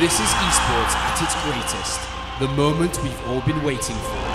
This is esports at its greatest. The moment we've all been waiting for.